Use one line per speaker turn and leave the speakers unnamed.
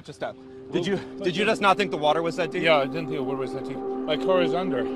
Just step. Did you did you just not think the water was that deep?
Yeah, I didn't think the water was that deep. My car is under.